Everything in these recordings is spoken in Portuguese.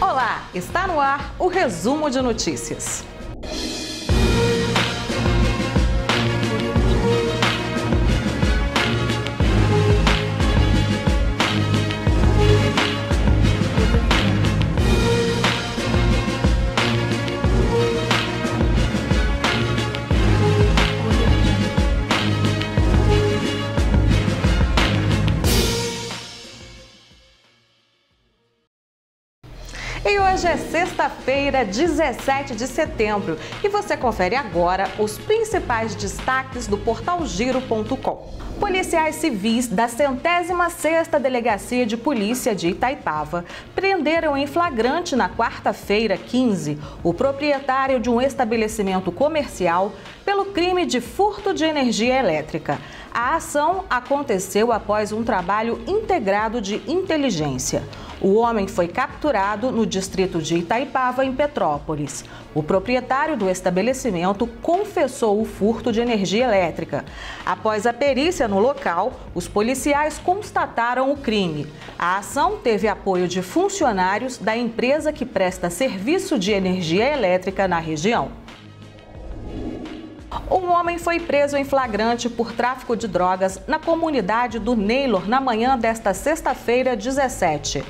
Olá, está no ar o resumo de notícias. E hoje é sexta-feira, 17 de setembro, e você confere agora os principais destaques do portal giro.com. Policiais civis da centésima sexta Delegacia de Polícia de Itaipava prenderam em flagrante na quarta-feira, 15, o proprietário de um estabelecimento comercial pelo crime de furto de energia elétrica. A ação aconteceu após um trabalho integrado de inteligência. O homem foi capturado no distrito de Itaipava, em Petrópolis. O proprietário do estabelecimento confessou o furto de energia elétrica. Após a perícia no local, os policiais constataram o crime. A ação teve apoio de funcionários da empresa que presta serviço de energia elétrica na região. Um homem foi preso em flagrante por tráfico de drogas na comunidade do Neylor na manhã desta sexta-feira, 17.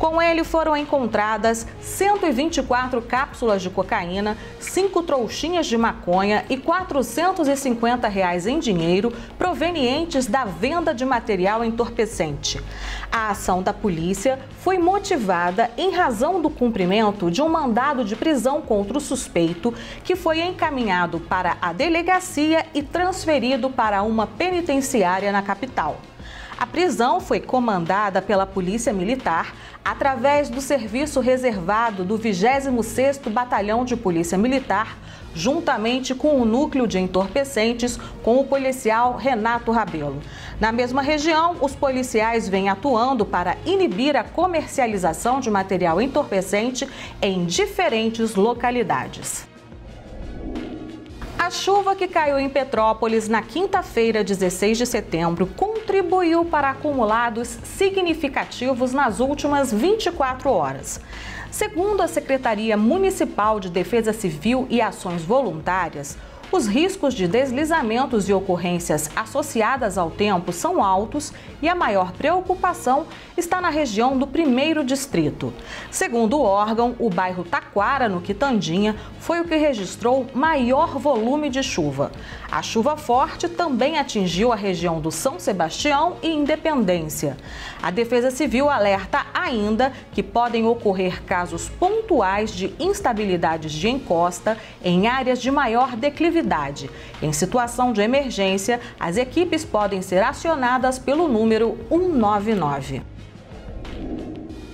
Com ele foram encontradas 124 cápsulas de cocaína, 5 trouxinhas de maconha e 450 reais em dinheiro provenientes da venda de material entorpecente. A ação da polícia foi motivada em razão do cumprimento de um mandado de prisão contra o suspeito, que foi encaminhado para a delegacia e transferido para uma penitenciária na capital. A prisão foi comandada pela Polícia Militar através do serviço reservado do 26º Batalhão de Polícia Militar, juntamente com o núcleo de entorpecentes com o policial Renato Rabelo. Na mesma região, os policiais vêm atuando para inibir a comercialização de material entorpecente em diferentes localidades. A chuva que caiu em Petrópolis na quinta-feira, 16 de setembro, contribuiu para acumulados significativos nas últimas 24 horas. Segundo a Secretaria Municipal de Defesa Civil e Ações Voluntárias, os riscos de deslizamentos e ocorrências associadas ao tempo são altos e a maior preocupação está na região do primeiro distrito. Segundo o órgão, o bairro Taquara, no Quitandinha, foi o que registrou maior volume de chuva. A chuva forte também atingiu a região do São Sebastião e Independência. A Defesa Civil alerta ainda que podem ocorrer casos pontuais de instabilidades de encosta em áreas de maior declividade. Em situação de emergência, as equipes podem ser acionadas pelo número 199.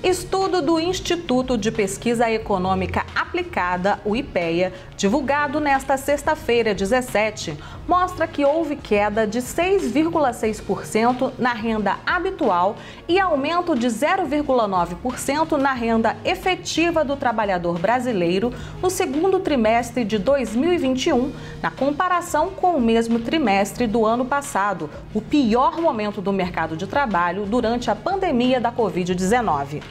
Estudo do Instituto de Pesquisa Econômica Aplicada, o IPEA, divulgado nesta sexta-feira, 17, mostra que houve queda de 6,6% na renda habitual e aumento de 0,9% na renda efetiva do trabalhador brasileiro no segundo trimestre de 2021, na comparação com o mesmo trimestre do ano passado, o pior momento do mercado de trabalho durante a pandemia da Covid-19.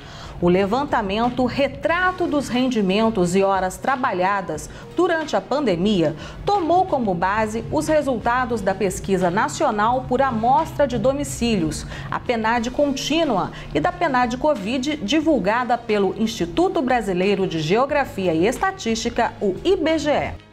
O levantamento Retrato dos Rendimentos e Horas Trabalhadas durante a pandemia tomou como base os resultados da Pesquisa Nacional por Amostra de Domicílios, a PNAD Contínua, e da PNAD Covid, divulgada pelo Instituto Brasileiro de Geografia e Estatística, o IBGE.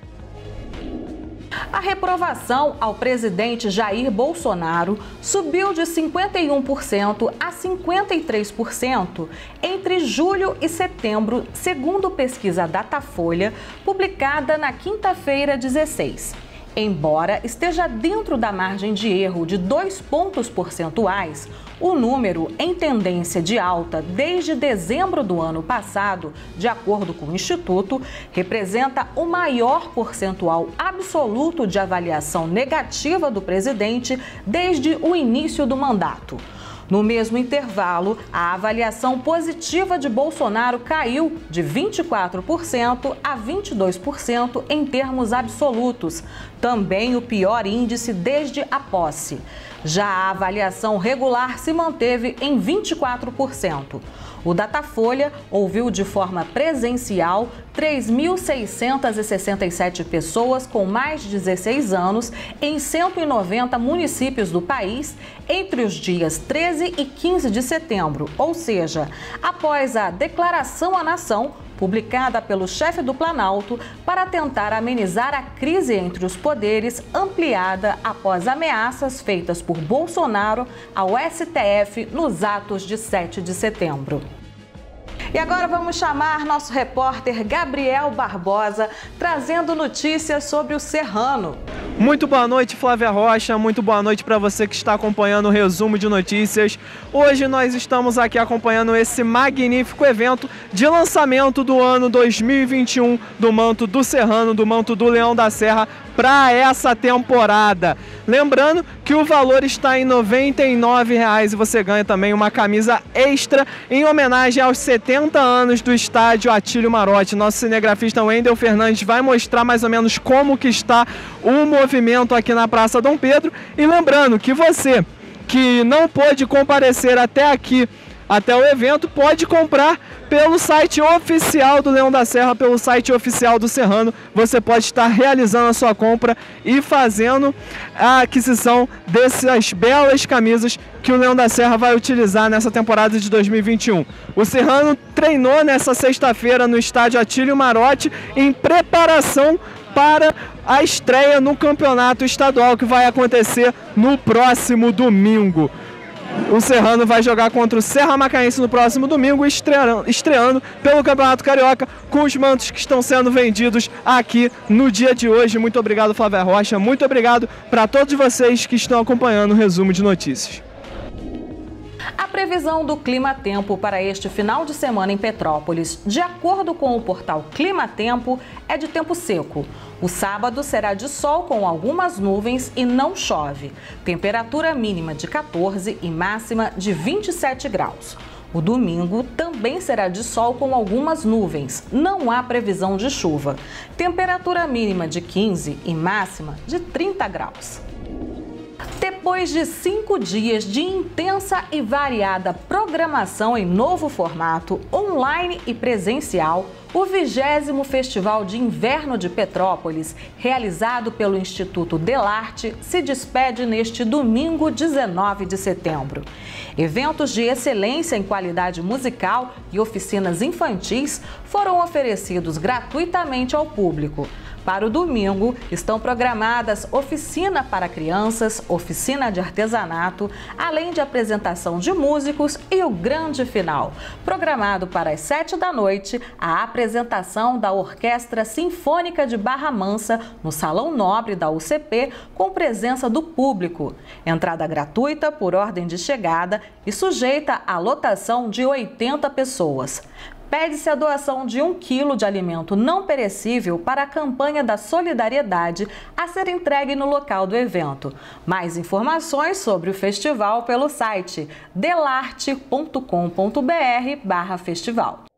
A reprovação ao presidente Jair Bolsonaro subiu de 51% a 53% entre julho e setembro, segundo pesquisa Datafolha, publicada na quinta-feira 16. Embora esteja dentro da margem de erro de dois pontos percentuais, o número em tendência de alta desde dezembro do ano passado, de acordo com o Instituto, representa o maior percentual absoluto de avaliação negativa do presidente desde o início do mandato. No mesmo intervalo, a avaliação positiva de Bolsonaro caiu de 24% a 22% em termos absolutos, também o pior índice desde a posse. Já a avaliação regular se manteve em 24%. O Datafolha ouviu de forma presencial 3.667 pessoas com mais de 16 anos em 190 municípios do país entre os dias 13 e 15 de setembro, ou seja, após a declaração à nação publicada pelo chefe do Planalto para tentar amenizar a crise entre os poderes ampliada após ameaças feitas por Bolsonaro ao STF nos atos de 7 de setembro. E agora vamos chamar nosso repórter Gabriel Barbosa, trazendo notícias sobre o Serrano. Muito boa noite, Flávia Rocha. Muito boa noite para você que está acompanhando o resumo de notícias. Hoje nós estamos aqui acompanhando esse magnífico evento de lançamento do ano 2021 do Manto do Serrano, do Manto do Leão da Serra para essa temporada. Lembrando que o valor está em R$ 99,00 e você ganha também uma camisa extra em homenagem aos 70 anos do estádio Atílio Marotti. Nosso cinegrafista Wendel Fernandes vai mostrar mais ou menos como que está o movimento aqui na Praça Dom Pedro. E lembrando que você que não pôde comparecer até aqui até o evento, pode comprar pelo site oficial do Leão da Serra, pelo site oficial do Serrano. Você pode estar realizando a sua compra e fazendo a aquisição dessas belas camisas que o Leão da Serra vai utilizar nessa temporada de 2021. O Serrano treinou nessa sexta-feira no estádio Atílio Marotti em preparação para a estreia no campeonato estadual que vai acontecer no próximo domingo o Serrano vai jogar contra o Serra Macaense no próximo domingo, estreando, estreando pelo Campeonato Carioca com os mantos que estão sendo vendidos aqui no dia de hoje. Muito obrigado, Flávia Rocha. Muito obrigado para todos vocês que estão acompanhando o resumo de notícias. A previsão do Clima Tempo para este final de semana em Petrópolis, de acordo com o portal Clima Tempo, é de tempo seco. O sábado será de sol com algumas nuvens e não chove. Temperatura mínima de 14 e máxima de 27 graus. O domingo também será de sol com algumas nuvens. Não há previsão de chuva. Temperatura mínima de 15 e máxima de 30 graus. Depois de cinco dias de intensa e variada programação em novo formato, online e presencial, o 20 Festival de Inverno de Petrópolis, realizado pelo Instituto Delarte, se despede neste domingo 19 de setembro. Eventos de excelência em qualidade musical e oficinas infantis foram oferecidos gratuitamente ao público. Para o domingo, estão programadas oficina para crianças, oficina de artesanato, além de apresentação de músicos e o grande final. Programado para as sete da noite, a apresentação da Orquestra Sinfônica de Barra Mansa no Salão Nobre da UCP, com presença do público. Entrada gratuita por ordem de chegada e sujeita à lotação de 80 pessoas pede-se a doação de um quilo de alimento não perecível para a campanha da solidariedade a ser entregue no local do evento. Mais informações sobre o festival pelo site delarte.com.br/festival.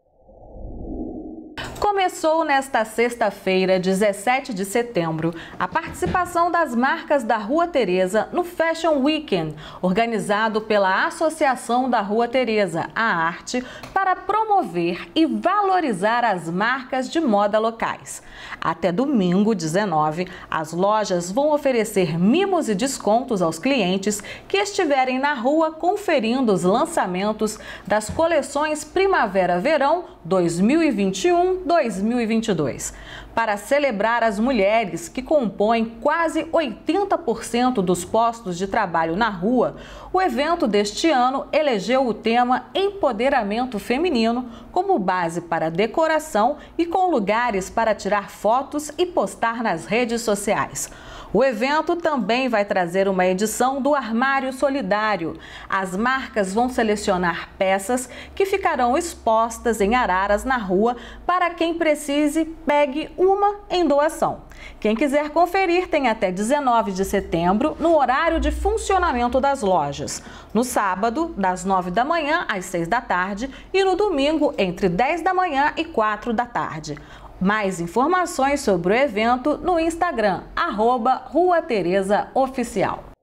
Começou nesta sexta-feira, 17 de setembro, a participação das marcas da Rua Teresa no Fashion Weekend, organizado pela Associação da Rua Teresa, a Arte, para promover e valorizar as marcas de moda locais. Até domingo, 19, as lojas vão oferecer mimos e descontos aos clientes que estiverem na rua conferindo os lançamentos das coleções Primavera-Verão 2021-2022 para celebrar as mulheres que compõem quase 80% dos postos de trabalho na rua, o evento deste ano elegeu o tema Empoderamento Feminino como base para decoração e com lugares para tirar fotos e postar nas redes sociais. O evento também vai trazer uma edição do Armário Solidário. As marcas vão selecionar peças que ficarão expostas em araras na rua para quem precise pegue uma em doação. Quem quiser conferir tem até 19 de setembro no horário de funcionamento das lojas. No sábado, das 9 da manhã às 6 da tarde e no domingo, entre 10 da manhã e 4 da tarde. Mais informações sobre o evento no Instagram, arroba Rua Tereza Oficial.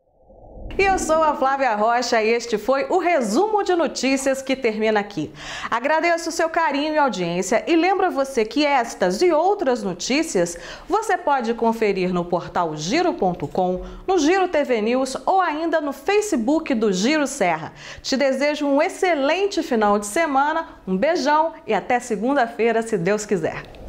Eu sou a Flávia Rocha e este foi o resumo de notícias que termina aqui. Agradeço o seu carinho e audiência e lembro você que estas e outras notícias você pode conferir no portal giro.com, no Giro TV News ou ainda no Facebook do Giro Serra. Te desejo um excelente final de semana, um beijão e até segunda-feira, se Deus quiser.